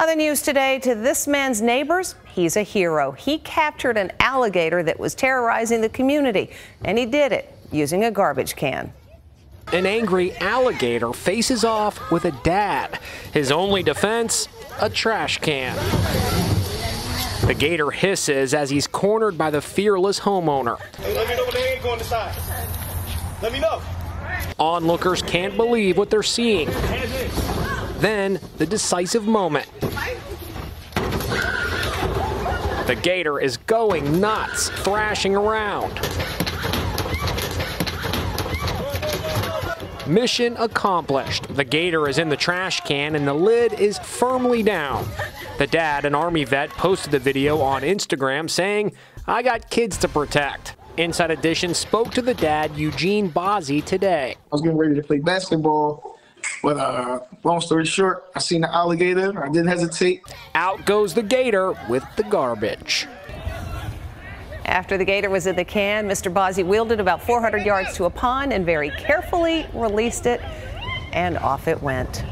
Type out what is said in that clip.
Other news today to this man's neighbors, he's a hero. He captured an alligator that was terrorizing the community, and he did it using a garbage can. An angry alligator faces off with a dad. His only defense, a trash can. The gator hisses as he's cornered by the fearless homeowner. Hey, let me know when they ain't going inside. Let me know. Onlookers can't believe what they're seeing. Then, the decisive moment. The gator is going nuts, thrashing around. Mission accomplished. The gator is in the trash can and the lid is firmly down. The dad, an Army vet, posted the video on Instagram saying, I got kids to protect. Inside Edition spoke to the dad, Eugene Bozzi, today. I was getting ready to play basketball, but uh, long story short, I seen the alligator. I didn't hesitate. Out goes the gator with the garbage. After the gator was in the can, Mr. Bozzi wheeled it about 400 yards to a pond and very carefully released it, and off it went.